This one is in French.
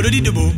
Bolodi debout.